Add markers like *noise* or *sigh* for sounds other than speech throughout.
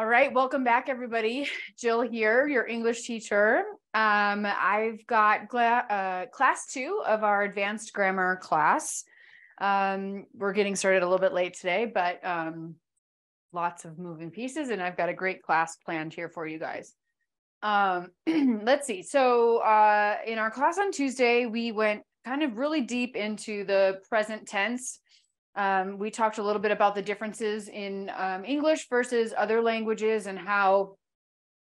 All right, welcome back, everybody. *laughs* Jill here, your English teacher. Um, I've got uh, class two of our advanced grammar class. Um, we're getting started a little bit late today, but um, lots of moving pieces, and I've got a great class planned here for you guys. Um, *clears throat* let's see. So, uh, in our class on Tuesday, we went kind of really deep into the present tense um, we talked a little bit about the differences in um, English versus other languages and how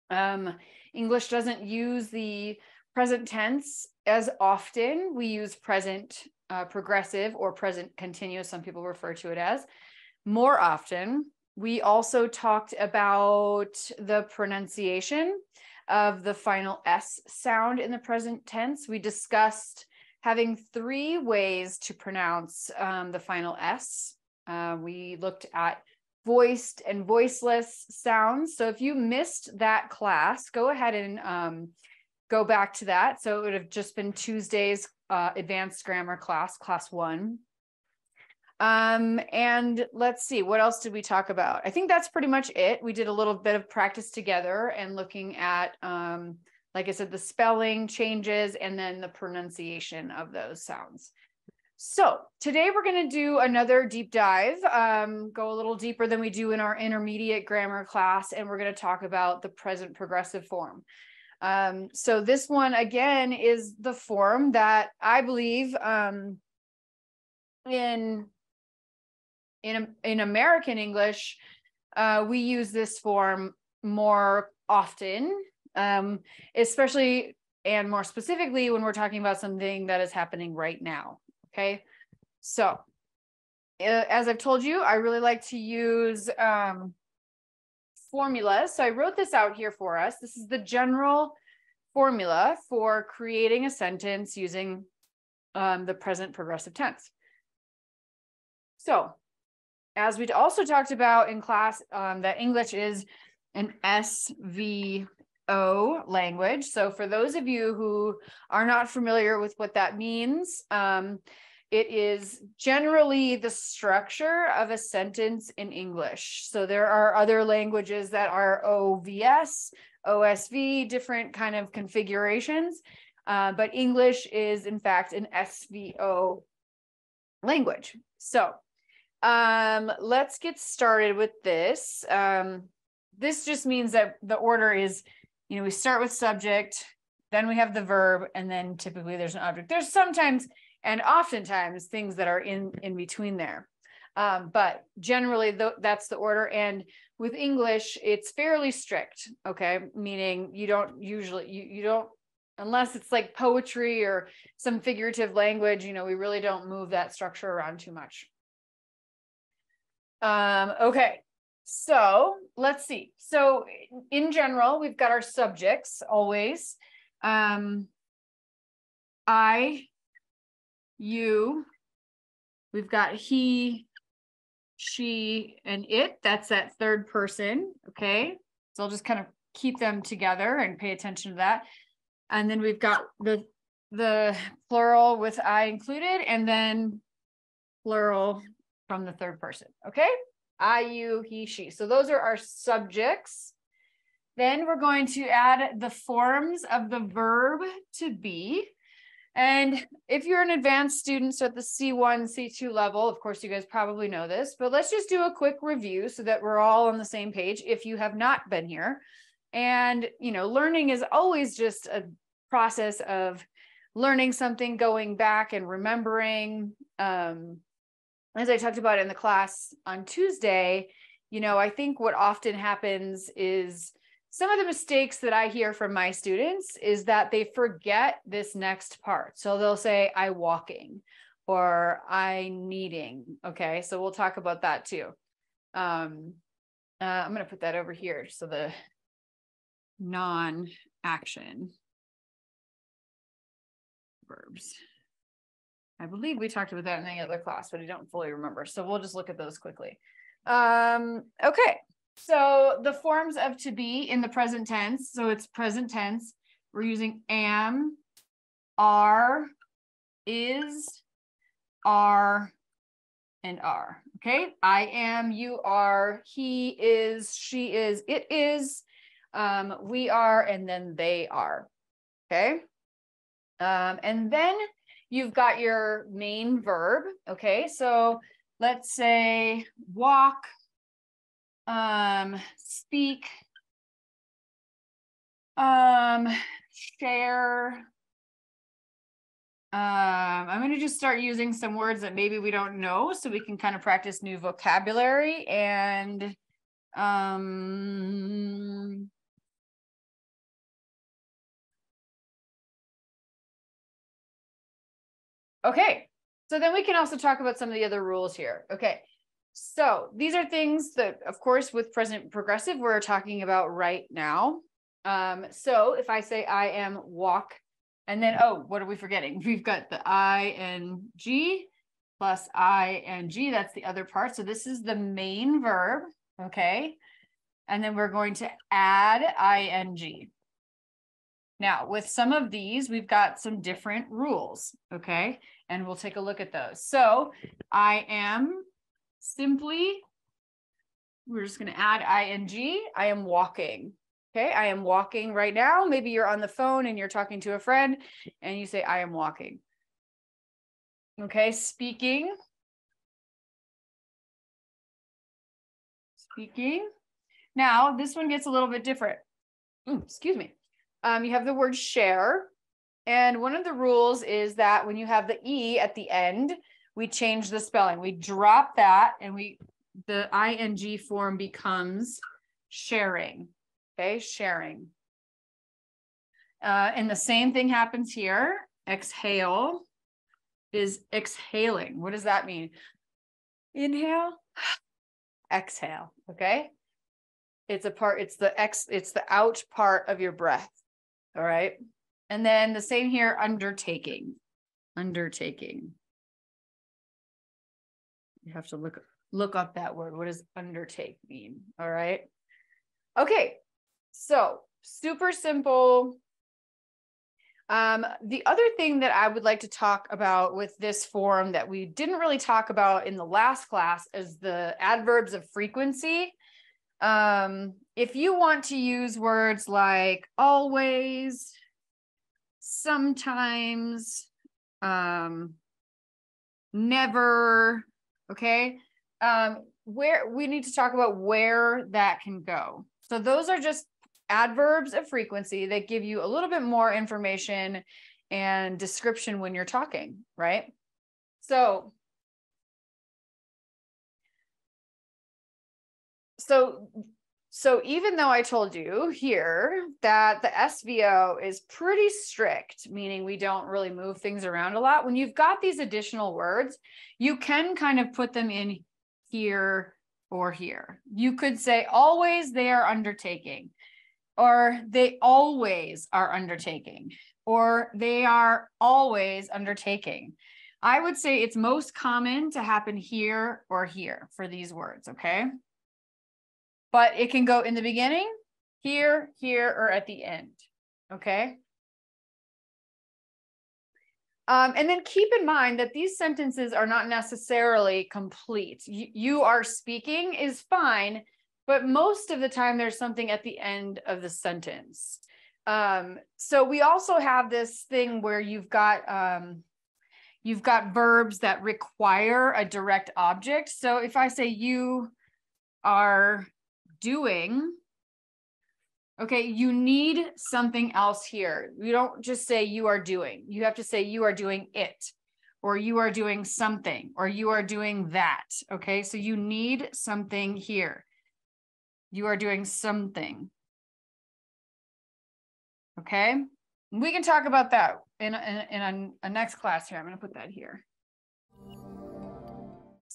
um, English doesn't use the present tense as often. We use present uh, progressive or present continuous, some people refer to it as, more often. We also talked about the pronunciation of the final S sound in the present tense. We discussed having three ways to pronounce um, the final S. Uh, we looked at voiced and voiceless sounds. So if you missed that class, go ahead and um, go back to that. So it would have just been Tuesday's uh, advanced grammar class, class one. Um, and let's see, what else did we talk about? I think that's pretty much it. We did a little bit of practice together and looking at um, like I said, the spelling changes and then the pronunciation of those sounds. So today we're going to do another deep dive, um, go a little deeper than we do in our intermediate grammar class, and we're going to talk about the present progressive form. Um, so this one again is the form that I believe um, in in in American English uh, we use this form more often um, especially and more specifically when we're talking about something that is happening right now. Okay. So, uh, as I've told you, I really like to use um, formulas. So, I wrote this out here for us. This is the general formula for creating a sentence using um, the present progressive tense. So, as we also talked about in class, um, that English is an SV O language. So, for those of you who are not familiar with what that means, um, it is generally the structure of a sentence in English. So, there are other languages that are OVS, OSV, different kind of configurations. Uh, but English is, in fact, an SVO language. So, um, let's get started with this. Um, this just means that the order is you know, we start with subject, then we have the verb, and then typically there's an object. There's sometimes and oftentimes things that are in in between there. Um, but generally th- that's the order and with english it's fairly strict okay meaning you don't usually you, you don't unless it's like poetry or some figurative language you know we really don't move that structure around too much um, okay so let's see. So in general, we've got our subjects always. Um, I, you, we've got he, she, and it. That's that third person. Okay. So I'll just kind of keep them together and pay attention to that. And then we've got the the plural with I included, and then plural from the third person. Okay. I, you, he, she. So those are our subjects. Then we're going to add the forms of the verb to be. And if you're an advanced student, so at the C1, C2 level, of course, you guys probably know this, but let's just do a quick review so that we're all on the same page if you have not been here. And, you know, learning is always just a process of learning something, going back and remembering, um, as I talked about in the class on Tuesday, you know, I think what often happens is some of the mistakes that I hear from my students is that they forget this next part. So they'll say, I walking or I needing. Okay. So we'll talk about that too. Um, uh, I'm going to put that over here. So the non action verbs. I believe we talked about that in the other class, but I don't fully remember. So we'll just look at those quickly. Um, okay. So the forms of to be in the present tense. So it's present tense. We're using am, are, is, are, and are. Okay, I am, you are, he is, she is, it is, um, we are, and then they are. Okay. Um, and then you've got your main verb. Okay, so let's say walk, um, speak, um, share, um, I'm going to just start using some words that maybe we don't know so we can kind of practice new vocabulary and um, okay. So then we can also talk about some of the other rules here. Okay. So these are things that, of course, with present progressive, we're talking about right now. Um, so if I say I am walk and then, oh, what are we forgetting? *laughs* We've got the I and G plus I and G. That's the other part. So this is the main verb. Okay. And then we're going to add ing. Now, with some of these, we've got some different rules. Okay. And we'll take a look at those. So I am simply, we're just going to add ing. I am walking. Okay, I am walking right now. Maybe you're on the phone and you're talking to a friend and you say, I am walking. Okay, speaking. Speaking. Now, this one gets a little bit different. Ooh, excuse me. Um, you have the word share. And one of the rules is that when you have the E at the end, we change the spelling. We drop that and we the ing form becomes sharing. Okay, sharing. Uh, and the same thing happens here. Exhale is exhaling. What does that mean? Inhale, exhale. Okay. It's a part, it's the ex, it's the out part of your breath. All right. And then the same here, undertaking. Undertaking. You have to look look up that word. What does undertake mean? All right. Okay, so super simple. Um, the other thing that I would like to talk about with this form that we didn't really talk about in the last class is the adverbs of frequency. Um, if you want to use words like always, sometimes, um, never, okay, um, where we need to talk about where that can go. So those are just adverbs of frequency that give you a little bit more information and description when you're talking, right? So, so, so even though I told you here that the SVO is pretty strict, meaning we don't really move things around a lot, when you've got these additional words, you can kind of put them in here or here. You could say always they are undertaking or they always are undertaking, or they are always undertaking. I would say it's most common to happen here or here for these words, okay? But it can go in the beginning, here, here, or at the end, okay? Um, and then keep in mind that these sentences are not necessarily complete. You, you are speaking is fine, but most of the time there's something at the end of the sentence. Um, so we also have this thing where you've got um, you've got verbs that require a direct object. So if I say you are doing, okay, you need something else here. You don't just say you are doing. You have to say you are doing it or you are doing something or you are doing that. Okay, so you need something here you are doing something. Okay, we can talk about that in, in, in a, a next class here. I'm going to put that here.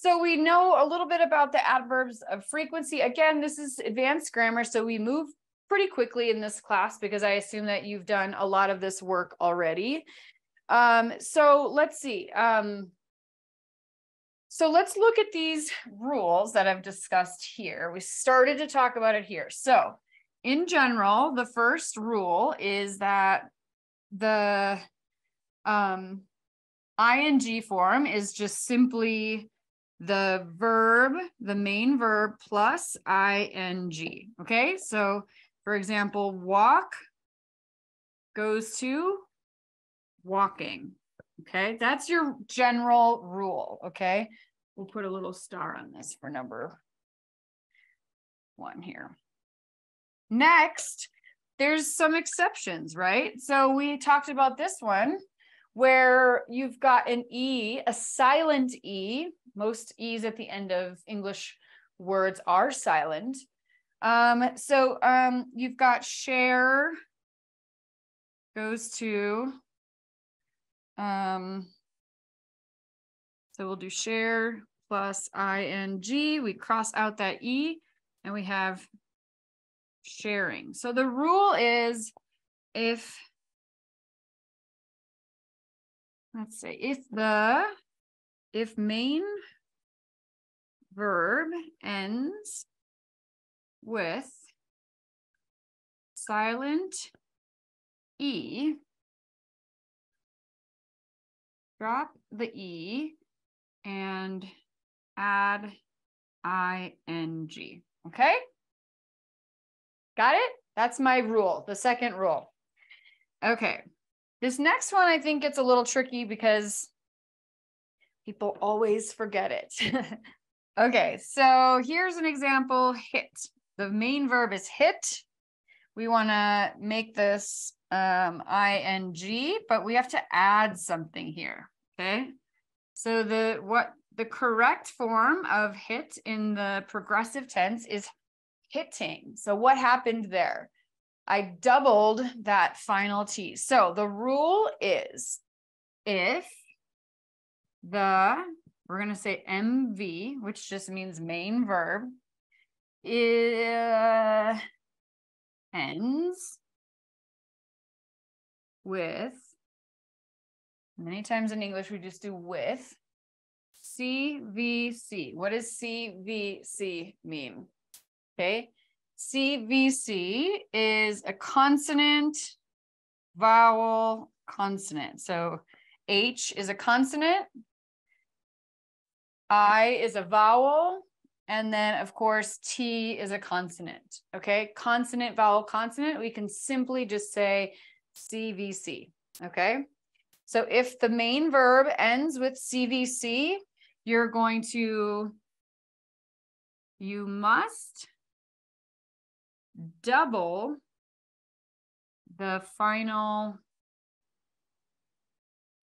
So we know a little bit about the adverbs of frequency. Again, this is advanced grammar, so we move pretty quickly in this class because I assume that you've done a lot of this work already. Um, so let's see. Um, so let's look at these rules that I've discussed here. We started to talk about it here. So in general, the first rule is that the um, ing form is just simply the verb, the main verb plus ing. Okay, so for example, walk goes to walking. Okay, that's your general rule. Okay, we'll put a little star on this for number one here. Next, there's some exceptions, right? So we talked about this one where you've got an E, a silent E. Most E's at the end of English words are silent. Um, so um, you've got share goes to, um, so we'll do share plus ing. We cross out that E and we have sharing. So the rule is if, let's see, if the, if main verb ends with silent E, drop the E and add ing. Okay? Got it? That's my rule, the second rule. Okay. This next one I think gets a little tricky because people always forget it. *laughs* okay, so here's an example hit. The main verb is hit. We want to make this um, ing, but we have to add something here. Okay. So the what the correct form of hit in the progressive tense is hitting. So what happened there? I doubled that final T. So the rule is if the, we're going to say MV, which just means main verb, it ends with, many times in English, we just do with CVC. What does CVC mean? Okay. CVC is a consonant, vowel, consonant. So H is a consonant, I is a vowel, and then of course T is a consonant. Okay, consonant, vowel, consonant. We can simply just say CVC. Okay, so if the main verb ends with CVC, you're going to, you must double the final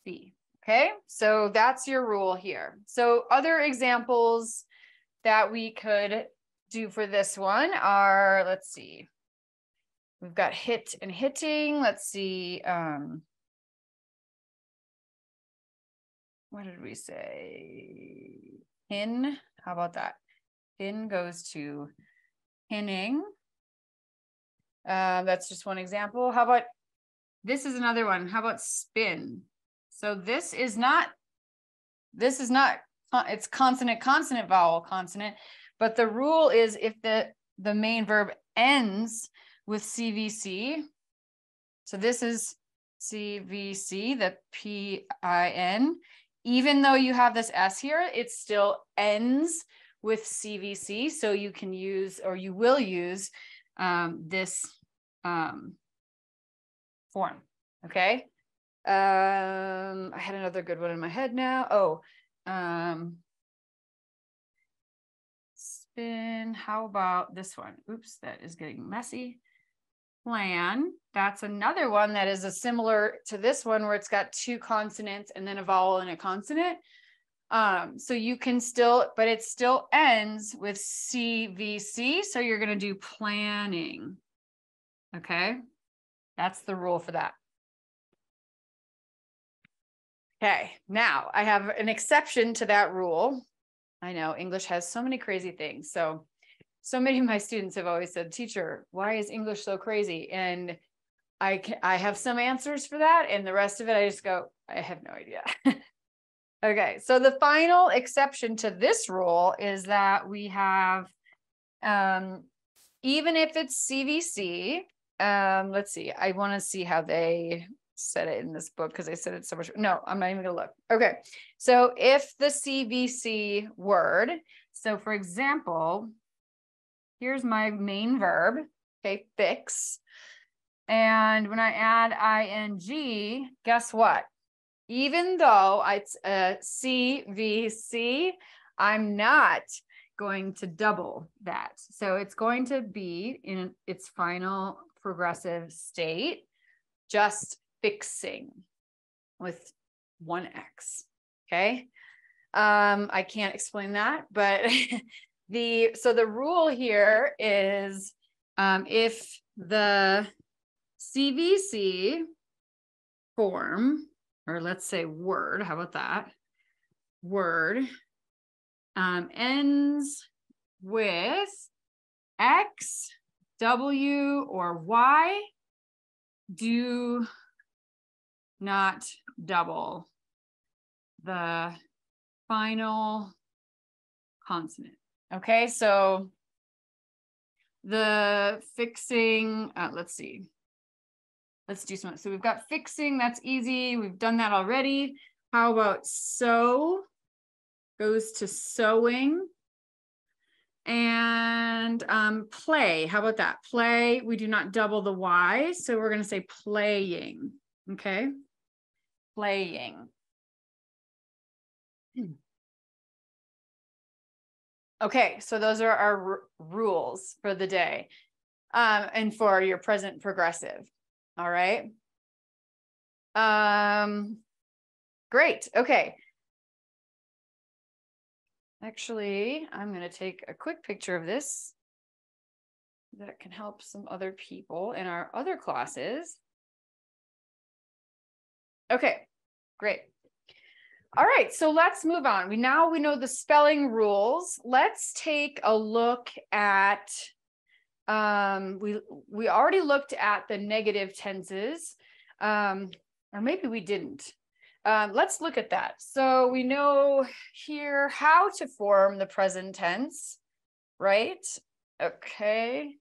C. Okay, so that's your rule here. So other examples that we could do for this one are, let's see, we've got hit and hitting. Let's see. Um, what did we say? Pin. How about that? Pin goes to pinning. Uh, that's just one example. How about this is another one. How about spin? So this is not, this is not, it's consonant, consonant, vowel, consonant. But the rule is if the, the main verb ends with CVC, so this is CVC, the P-I-N, even though you have this S here, it still ends with CVC. So you can use, or you will use um, this um, form. Okay. Um, I had another good one in my head now. Oh, um, spin. How about this one? Oops, that is getting messy. Plan. That's another one that is a similar to this one where it's got two consonants and then a vowel and a consonant. Um, so you can still, but it still ends with CVC. So you're going to do planning. Okay. That's the rule for that. Okay. Now I have an exception to that rule. I know English has so many crazy things. So, so many of my students have always said, teacher, why is English so crazy? And I I have some answers for that. And the rest of it, I just go, I have no idea. *laughs* okay. So the final exception to this rule is that we have, um, even if it's CVC, um, let's see, I want to see how they said it in this book because I said it so much. No, I'm not even gonna look. Okay. So if the CVC word, so for example, here's my main verb, okay, fix. And when I add ing, guess what? Even though it's a CVC, I'm not going to double that. So it's going to be in its final progressive state, just fixing with one X. Okay. Um, I can't explain that, but *laughs* the so the rule here is um, if the CVC form, or let's say word, how about that? Word um, ends with X, W, or Y, do not double the final consonant. Okay, so the fixing, uh, let's see. Let's do some. So we've got fixing, that's easy. We've done that already. How about sew? Goes to sewing. And um, play, how about that? Play, we do not double the Y. So we're going to say playing. Okay. Playing. Okay, so those are our rules for the day um, and for your present progressive. All right. Um, great. Okay. Actually, I'm going to take a quick picture of this that can help some other people in our other classes. Okay, great. All right, so let's move on. We now we know the spelling rules. Let's take a look at um we we already looked at the negative tenses. Um or maybe we didn't. Um, let's look at that. So we know here how to form the present tense, right? Okay.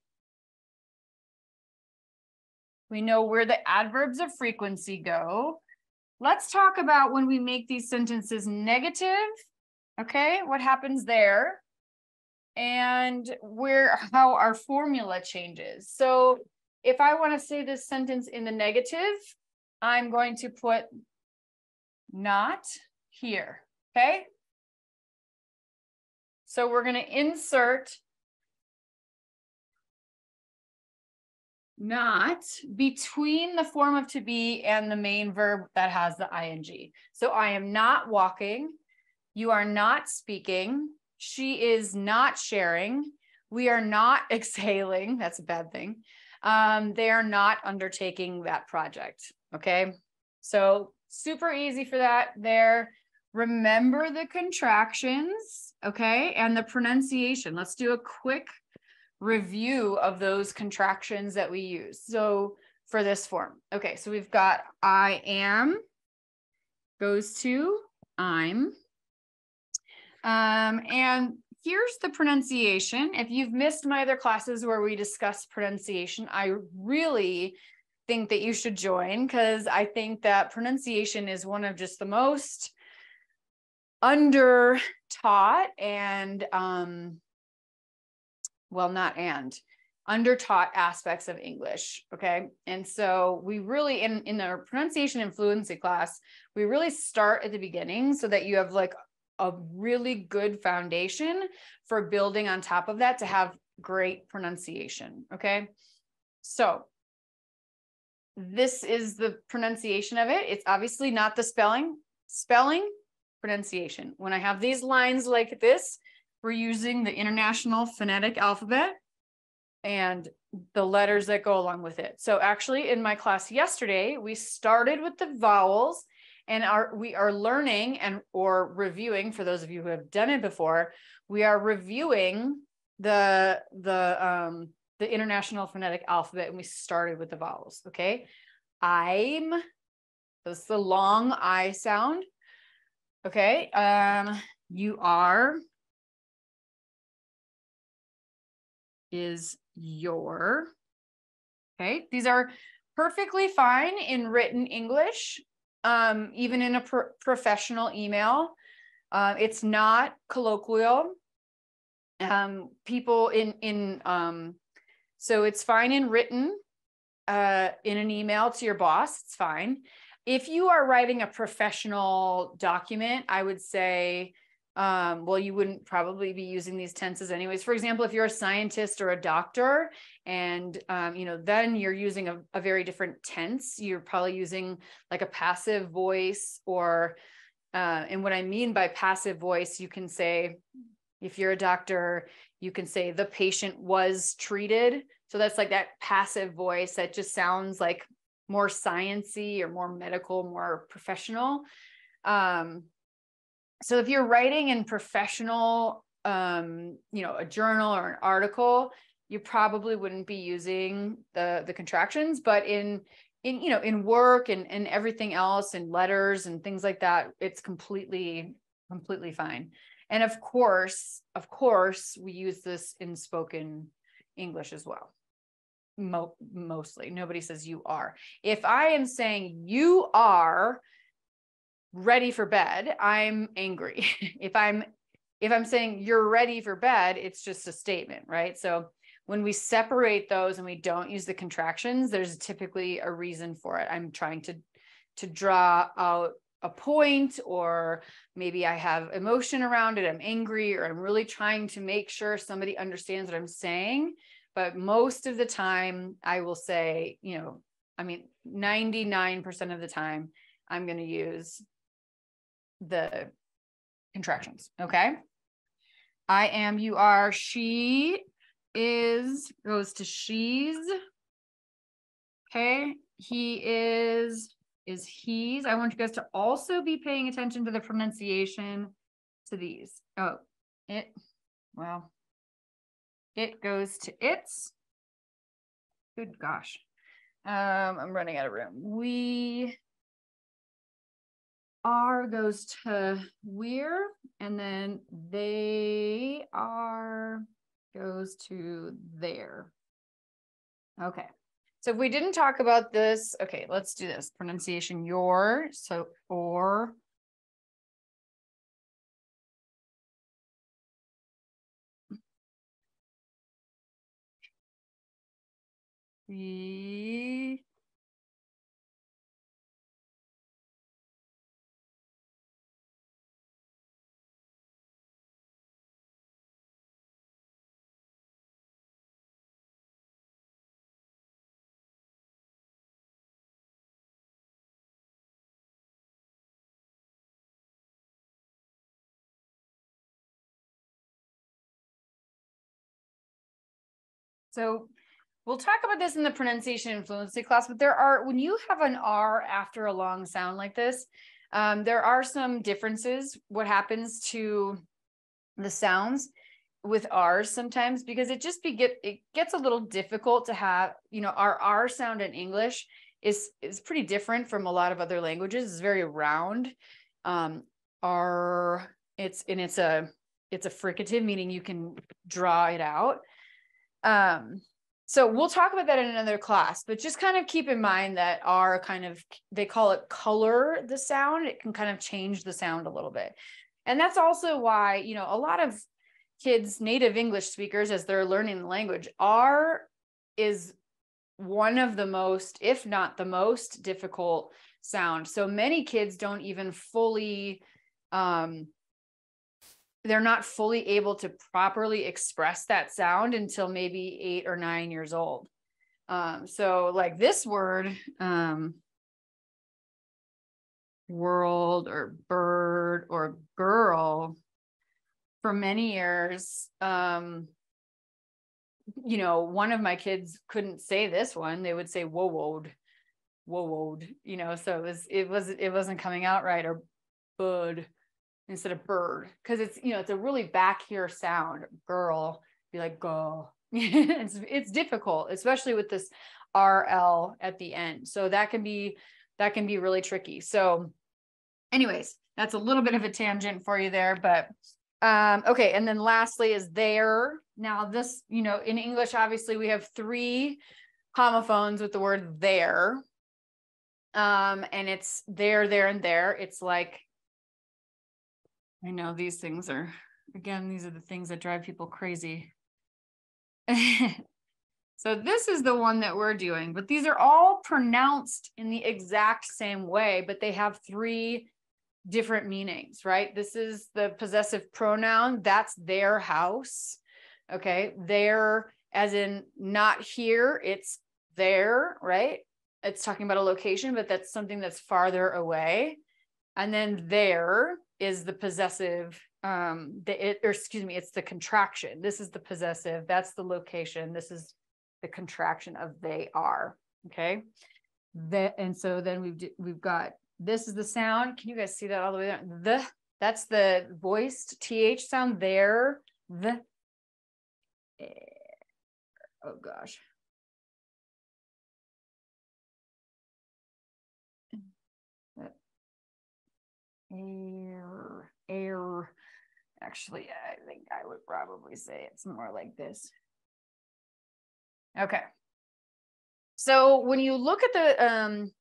We know where the adverbs of frequency go. Let's talk about when we make these sentences negative. Okay, what happens there? And where how our formula changes. So if I want to say this sentence in the negative, I'm going to put not here. Okay. So we're going to insert not between the form of to be and the main verb that has the ing. So I am not walking. You are not speaking. She is not sharing. We are not *laughs* exhaling. That's a bad thing. Um, they are not undertaking that project. Okay. So super easy for that there. Remember the contractions. Okay. And the pronunciation. Let's do a quick review of those contractions that we use. So for this form, okay, so we've got I am goes to I'm. Um, and here's the pronunciation. If you've missed my other classes where we discuss pronunciation, I really think that you should join because I think that pronunciation is one of just the most under taught and um, well, not and under taught aspects of English. Okay. And so we really, in, in our pronunciation and fluency class, we really start at the beginning so that you have like a really good foundation for building on top of that to have great pronunciation. Okay. So this is the pronunciation of it. It's obviously not the spelling, spelling, pronunciation. When I have these lines like this, we're using the International Phonetic Alphabet and the letters that go along with it. So actually in my class yesterday, we started with the vowels and are we are learning and or reviewing for those of you who have done it before, we are reviewing the the um the International Phonetic Alphabet and we started with the vowels, okay? I'm that's the long I sound. Okay. Um you are is you're. Okay, these are perfectly fine in written English, um, even in a pro- professional email. Uh, it's not colloquial. Um, people in in um, so it's fine in written, uh, in an email to your boss. It's fine. If you are writing a professional document, I would say um, well, you wouldn't probably be using these tenses anyways. For example, if you're a scientist or a doctor, and um, you know, then you're using a, a, very different tense. You're probably using like a passive voice, or uh, and what I mean by passive voice, you can say, if you're a doctor, you can say the patient was treated. So that's like that passive voice that just sounds like more sciency or more medical, more professional. Um, so if you're writing in professional um, you know a journal or an article you probably wouldn't be using the the contractions but in in you know in work and and everything else and letters and things like that it's completely completely fine and of course of course we use this in spoken english as well Mo- mostly nobody says you are if i am saying you are ready for bed, I'm angry. *laughs* if I'm if I'm saying you're ready for bed, it's just a statement, right? So when we separate those and we don't use the contractions, there's typically a reason for it. I'm trying to to draw out a point or maybe I have emotion around it, I'm angry or I'm really trying to make sure somebody understands what I'm saying, but most of the time I will say, you know, I mean 99% of the time I'm going to use the contractions. Okay. I am, you are, she is, goes to she's. Okay. He is, is he's. I want you guys to also be paying attention to the pronunciation to these. Oh, it, well, it goes to it's. Good gosh. Um, I'm running out of room. We are goes to we're, and then they are goes to they're. Okay. So if we didn't talk about this, okay, let's do this. Pronunciation your, so or. We So we'll talk about this in the pronunciation and fluency class, but there are, when you have an R after a long sound like this, um, there are some differences. What happens to the sounds with R's sometimes because it just be get it gets a little difficult to have, you know, our R sound in English is is pretty different from a lot of other languages. It's very round. Um, R it's and it's a it's a fricative, meaning you can draw it out. Um, so we'll talk about that in another class, but just kind of keep in mind that our kind of they call it color the sound. It can kind of change the sound a little bit. And that's also why, you know, a lot of kids, native English speakers, as they're learning the language, R is one of the most, if not the most difficult sound. So many kids don't even fully um, they're not fully able to properly express that sound until maybe eight or nine years old. Um, so like this word, um, world or bird or girl for many years, um, you know, one of my kids couldn't say this one. They would say whoa woed, whoa woed, you know, so it was, it was, it wasn't coming out right or bud instead of bird because it's you know it's a really back here sound girl be like go *laughs* it's it's difficult especially with this rl at the end so that can be that can be really tricky so anyways that's a little bit of a tangent for you there but um okay and then lastly is there now this you know in english obviously we have three homophones with the word there. Um, and it's there, there, and there. It's like, I know these things are, again, these are the things that drive people crazy. *laughs* so this is the one that we're doing, but these are all pronounced in the exact same way, but they have three different meanings, right? This is the possessive pronoun, that's their house. Okay, there as in not here, it's there, right? It's talking about a location, but that's something that's farther away. And then there is the possessive um the it or excuse me, it's the contraction. This is the possessive, that's the location. This is the contraction of they are. Okay. That and so then we've we've got this is the sound. Can you guys see that all the way down? The that's the voiced th sound there. The oh gosh. Air, air. Actually, I think I would probably say it's more like this. Okay. So when you look at the um,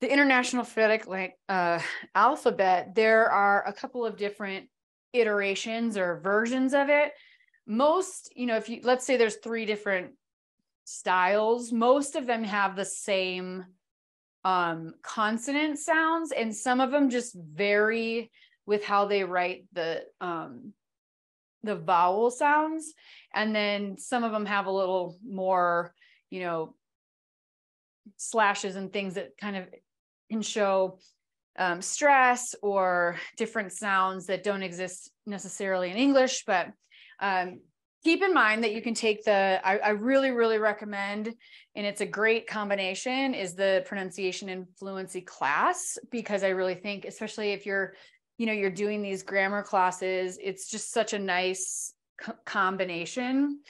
the International Phonetic like uh, alphabet, there are a couple of different iterations or versions of it. Most, you know, if you let's say there's three different styles, most of them have the same um, consonant sounds, and some of them just vary with how they write the um, the vowel sounds, and then some of them have a little more, you know, slashes and things that kind of can show um, stress or different sounds that don't exist necessarily in English. But um, keep in mind that you can take the, I, I, really, really recommend, and it's a great combination, is the pronunciation and fluency class, because I really think, especially if you're, you know, you're doing these grammar classes, it's just such a nice co- combination.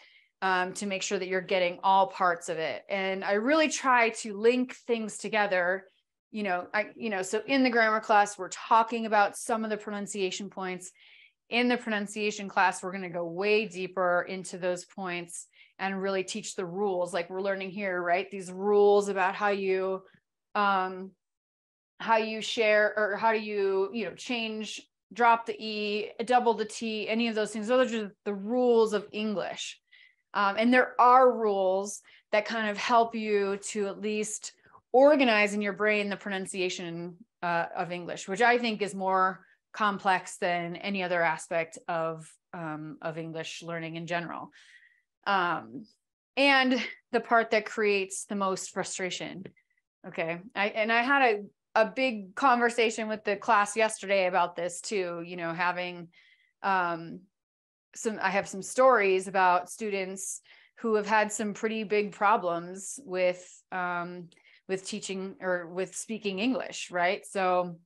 Um, to make sure that you're getting all parts of it. And I really try to link things together you know i you know so in the grammar class we're talking about some of the pronunciation points in the pronunciation class we're going to go way deeper into those points and really teach the rules. Like we're learning here right? These rules about how you um how you share or how do you you know change drop the e double the t any of those things. Those are the rules of english. Um, and there are rules that kind of help you to at least organize in your brain the pronunciation uh, of English, which I think is more complex than any other aspect of um, of English learning in general. Um, and the part that creates the most frustration. Okay, I and I had a a big conversation with the class yesterday about this too. You know, having um, some I have some stories about students who have had some pretty big problems with um, with teaching or with speaking English, right? So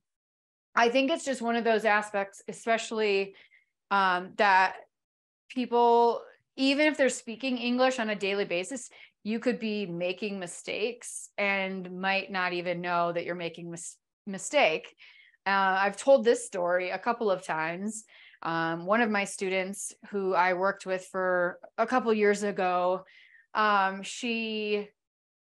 I think it's just one of those aspects, especially um, that people, even if they're speaking English on a daily basis, you could be making mistakes and might not even know that you're making mis- mistake. Uh, I've told this story a couple of times. Um, one of my students who I worked with for a couple years ago, um, she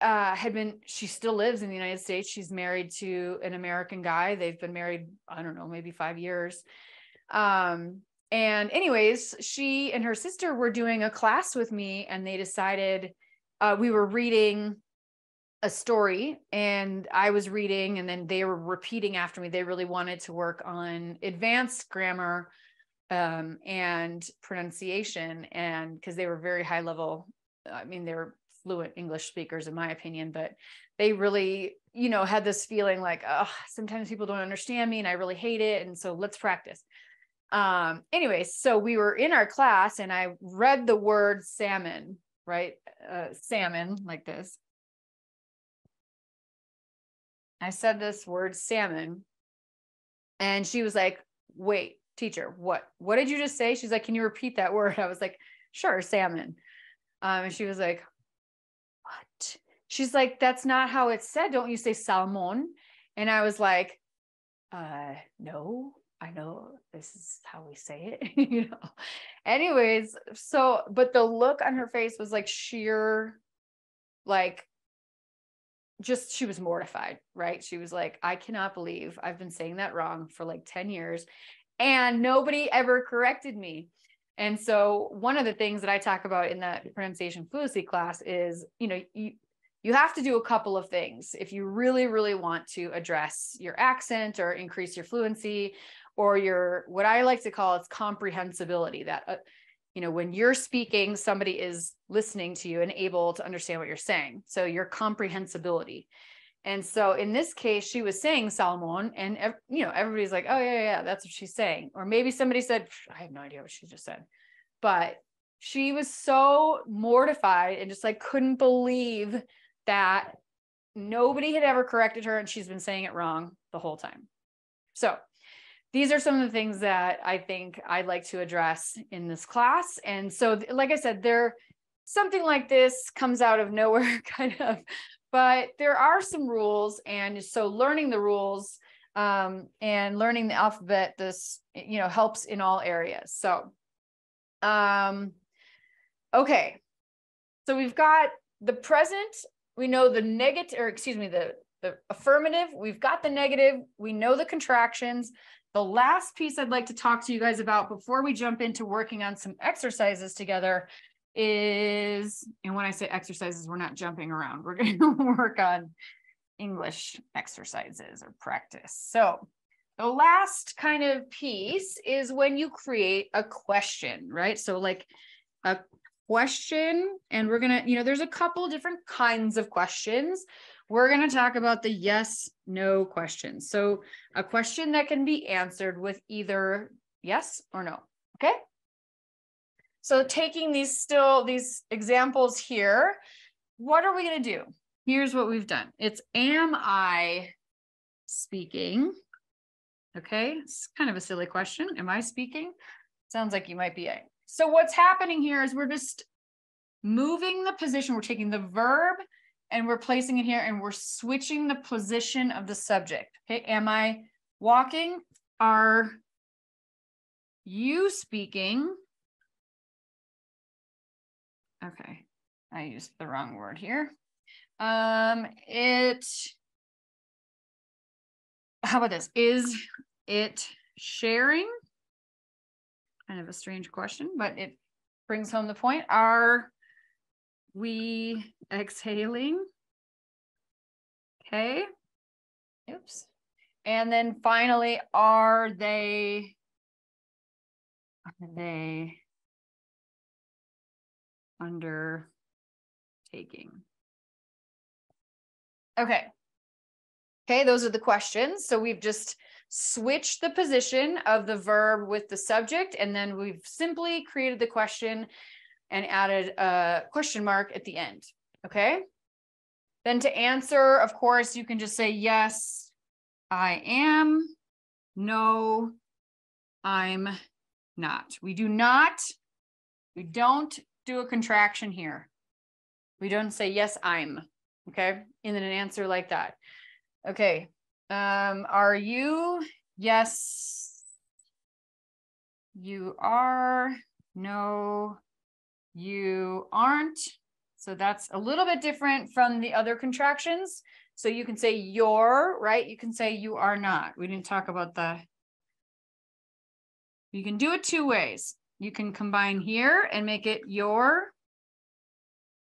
uh, had been she still lives in the united states. She's married to an american guy. They've been married i don't know maybe five years. Um, and anyways she and her sister were doing a class with me and they decided uh, we were reading a story and i was reading and then they were repeating after me. They really wanted to work on advanced grammar um, and pronunciation and because they were very high level. I mean they were fluent English speakers, in my opinion, but they really, you know, had this feeling like, oh, sometimes people don't understand me and I really hate it. And so let's practice. Um, anyways, so we were in our class and I read the word salmon, right? Uh, salmon like this. I said this word salmon and she was like, wait, teacher, what, what did you just say? She's like, can you repeat that *laughs* word? I was like, sure, salmon. Um, and she was like, what? She's like, that's not how it's said. Don't you say salmon? And I was like, uh, no, I know this is how we say it, *laughs* you know. Anyways, so but the look on her face was like sheer like just she was mortified, right? She was like, I cannot believe I've been saying that wrong for like 10 years and nobody ever corrected me. And so one of the things that I talk about in that pronunciation fluency class is, you know, you you have to do a couple of things if you really really want to address your accent or increase your fluency or your what I like to call it's comprehensibility that uh, you know when you're speaking somebody is listening to you and able to understand what you're saying. So your comprehensibility and so in this case she was saying salmon and you know everybody's like oh yeah yeah that's what she's saying. Or maybe somebody said i have no idea what she just said. But she was so mortified and just like couldn't believe that nobody had ever corrected her and she's been saying it wrong the whole time. So these are some of the things that I think I'd like to address in this class. And so, like I said, there something like this comes out of nowhere, *laughs* kind of, but there are some rules. And so, learning the rules um, and learning the alphabet, this you know helps in all areas. So, um, okay, so we've got the present. We know the negative, or excuse me, the the affirmative. We've got the negative. We know the contractions. The last piece I'd like to talk to you guys about before we jump into working on some exercises together is, and when I say exercises, we're not jumping around. *laughs* We're going to work on English exercises or practice. So the last kind of piece is when you create a question, right? So like a question, and we're going to, you know, there's a couple different kinds of questions we're going to talk about the yes, no questions. So a question that can be answered with either yes or no. Okay. So taking these still, these examples here, what are we going to do? Here's what we've done. It's am I speaking? Okay. It's kind of a silly question. Am I speaking? Sounds like you might be. So what's happening here is we're just moving the position. We're taking the verb and we're placing it here and we're switching the position of the subject. Okay, am I walking? Are you speaking? Okay, I used the wrong word here. Um, it, how about this? Is it sharing? Kind of a strange question, but it brings home the point. Are we exhaling. Okay. Oops. And then finally, are they, are they undertaking? Okay. Okay, those are the questions. So we've just switched the position of the verb with the subject, and then we've simply created the question and added a question mark at the end. Okay. Then to answer, of course, you can just say, yes, I am. No, I'm not. We do not, we don't do a contraction here. We don't say, yes, I'm. Okay. And then an answer like that. Okay. Um, are you? Yes, you are. No, you aren't. So that's a little bit different from the other contractions. So you can say you're, right? You can say you are not. We didn't talk about the, you can do it two ways. You can combine here and make it your,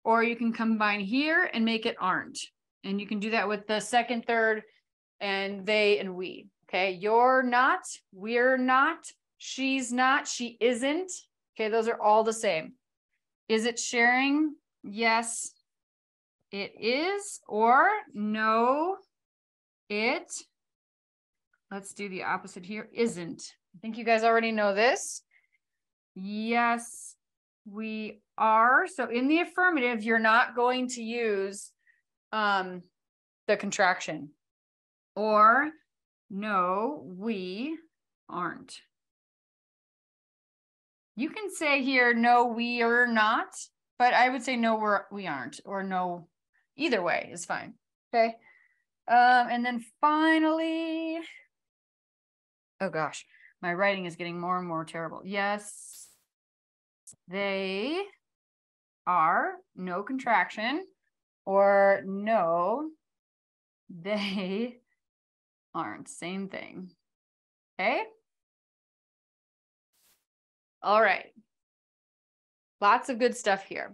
or you can combine here and make it aren't. And you can do that with the second, third, and they and we. Okay, you're not, we're not, she's not, she isn't. Okay, those are all the same. Is it sharing? Yes, it is. Or no, it, let's do the opposite here, isn't. I think you guys already know this. Yes, we are. So in the affirmative, you're not going to use um, the contraction. Or no, we aren't. You can say here, no, we are not, but I would say no, we're, we aren't, or no, either way is fine. Okay. Um, and then finally, oh gosh, my writing is getting more and more terrible. Yes, they are no contraction. or no, they *laughs* aren't. Same thing. Okay. All right. Lots of good stuff here.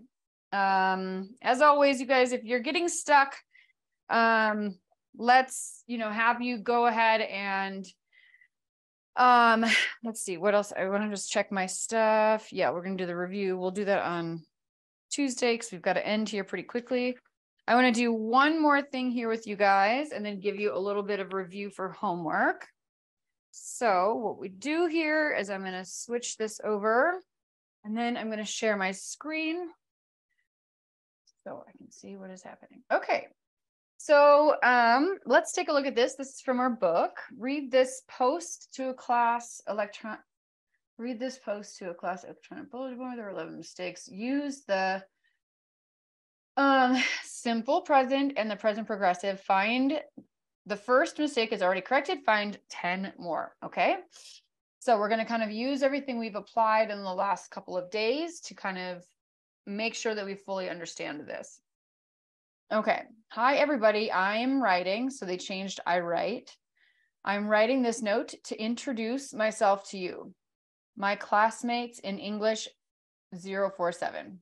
Um, as always, you guys, if you're getting stuck, um, let's, you know, have you go ahead and um, let's see what else. I want to just check my stuff. Yeah, we're gonna do the review. We'll do that on Tuesday because we've got to end here pretty quickly. I want to do one more thing here with you guys and then give you a little bit of review for homework. So what we do here is I'm going to switch this over and then I'm going to share my screen so I can see what is happening. Okay. So um, let's take a look at this. This is from our book. Read this post to a class electron. Read this post to a class electronic bulletin board. There are 11 mistakes. Use the um, simple present and the present progressive. Find the first mistake is already corrected. Find 10 more. Okay. So we're going to kind of use everything we've applied in the last couple of days to kind of make sure that we fully understand this. Okay. Hi, everybody. I am writing. So they changed I write. I'm writing this note to introduce myself to you, my classmates in English 047.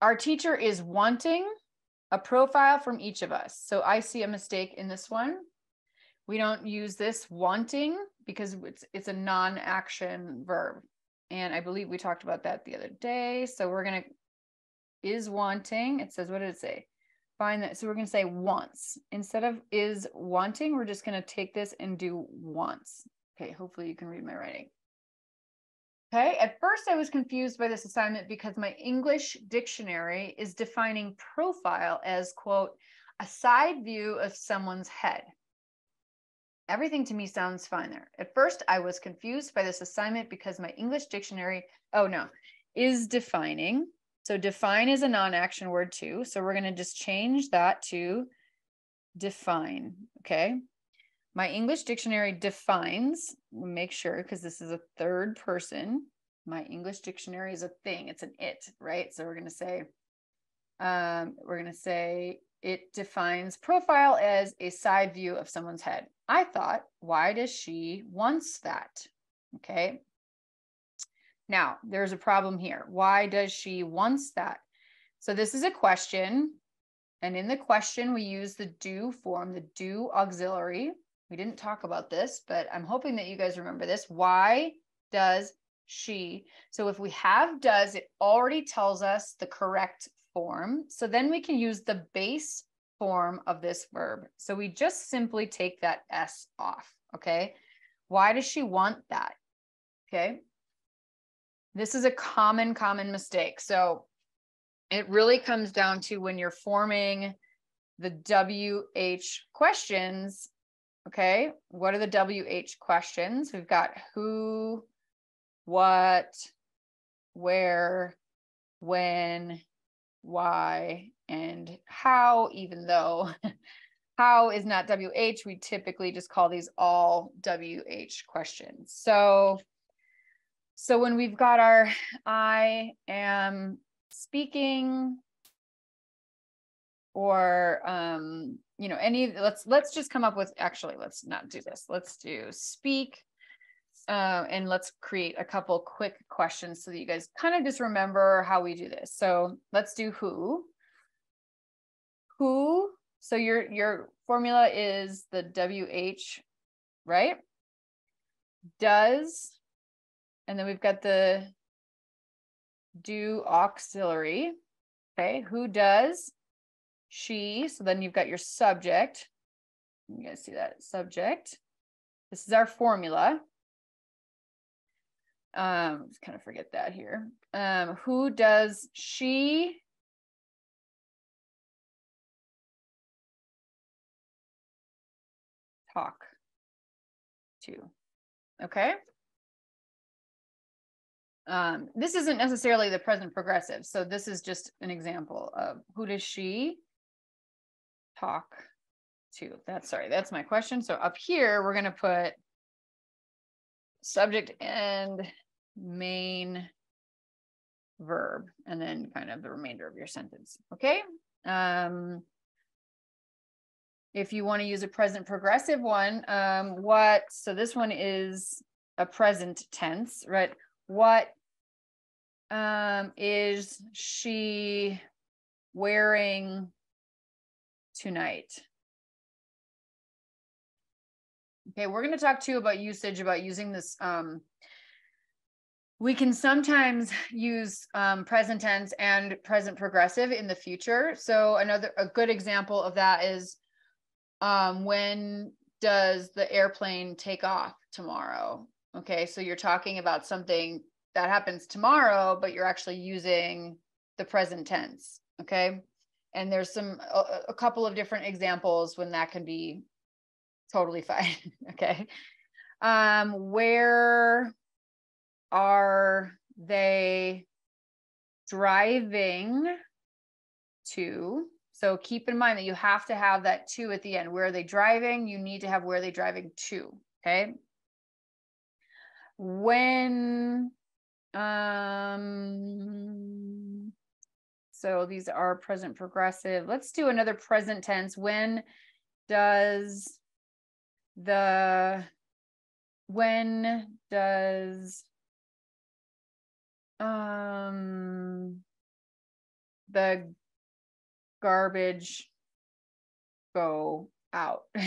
Our teacher is wanting a profile from each of us. So I see a mistake in this one. We don't use this wanting because it's it's a non-action verb. And I believe we talked about that the other day. So we're going to is wanting. It says what did it say? Find that. So we're going to say wants. Instead of is wanting, we're just going to take this and do wants. Okay, hopefully you can read my writing. Okay, at first I was confused by this assignment because my English dictionary is defining profile as, quote, a side view of someone's head. Everything to me sounds fine there. At first I was confused by this assignment because my English dictionary, oh no, is defining. So define is a non-action word too. So we're going to just change that to define, okay? My English dictionary defines, make sure, because this is a third person. My English dictionary is a thing, it's an it, right? So we're going to say, um, we're going to say it defines profile as a side view of someone's head. I thought, why does she wants that? Okay. Now, there's a problem here. Why does she wants that? So this is a question. And in the question, we use the do form, the do auxiliary. We didn't talk about this, but I'm hoping that you guys remember this. Why does she? So if we have does, it already tells us the correct form. So then we can use the base form of this verb. So we just simply take that S off. Okay. Why does she want that? Okay. This is a common, common mistake. So it really comes down to when you're forming the WH questions, Okay, what are the WH questions? We've got who, what, where, when, why, and how, even though *laughs* how is not WH, we typically just call these all WH questions. So, so when we've got our I am speaking or um, you know, any, let's, let's just come up with, actually, let's not do this. Let's do speak. Uh, and let's create a couple quick questions so that you guys kind of just remember how we do this. So let's do who. Who, so your, your formula is the WH, right? Does, and then we've got the do auxiliary. Okay, who does she. So then you've got your subject. You guys see that subject. This is our formula. Um, just kind of forget that here. Um, who does she talk to? Okay. Um, this isn't necessarily the present progressive. So this is just an example of who does she talk to? That's sorry, that's my question. So up here, we're going to put subject and main verb, and then kind of the remainder of your sentence. Okay. Um, if you want to use a present progressive one, um, what, so this one is a present tense, right? What um, is she wearing tonight? Okay, we're going to talk too about usage, about using this. Um, we can sometimes use um, present tense and present progressive in the future. So another a good example of that is um, when does the airplane take off tomorrow? Okay, so you're talking about something that happens tomorrow, but you're actually using the present tense. Okay, and there's some a, a couple of different examples when that can be totally fine. *laughs* okay, um, where are they driving to? So keep in mind that you have to have that to at the end. Where are they driving? You need to have where are they driving to. Okay. When, um, so these are present progressive. Let's do another present tense. When does the, when does, um, the garbage go out. *laughs* All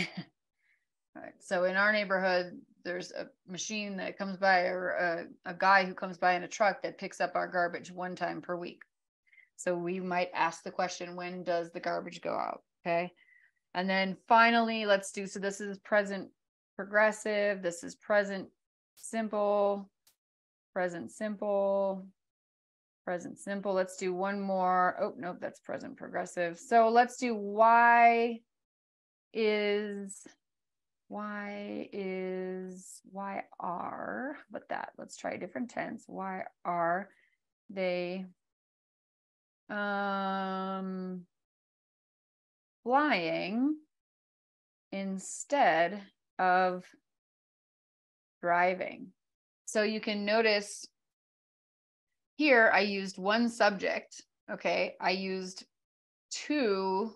right. So in our neighborhood, there's a machine that comes by or a, a guy who comes by in a truck that picks up our garbage one time per week. So we might ask the question, when does the garbage go out? Okay. And then finally, let's do, so this is present progressive. This is present simple, present simple, present simple. Let's do one more. Oh, nope, that's present progressive. So let's do why is, why is, why are, but that, let's try a different tense. Why are they um, flying instead of driving? So you can notice here I used one subject. Okay. I used two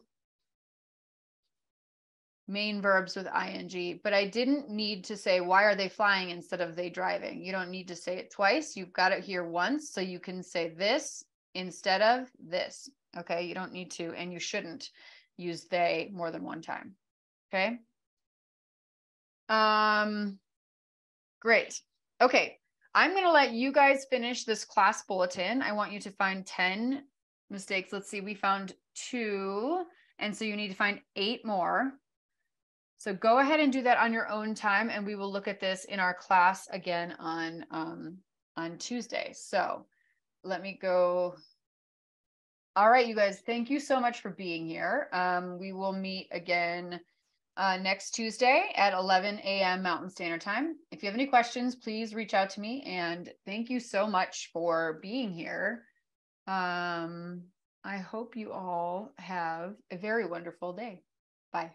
main verbs with ing, but I didn't need to say, why are they flying instead of they driving? You don't need to say it twice. You've got it here once. So you can say this instead of this. Okay. You don't need to, and you shouldn't use they more than one time. Okay. Um, great. Okay. I'm going to let you guys finish this class bulletin. I want you to find 10 mistakes. Let's see, we found two. And so you need to find eight more. So go ahead and do that on your own time. And we will look at this in our class again on, um, on Tuesday. So let me go. All right, you guys, thank you so much for being here. Um, we will meet again uh, next Tuesday at 11 a.m. Mountain Standard Time. If you have any questions, please reach out to me. And thank you so much for being here. Um, I hope you all have a very wonderful day. Bye.